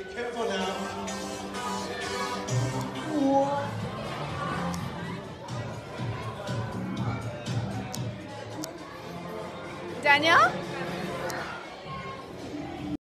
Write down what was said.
Be careful now. Daniel?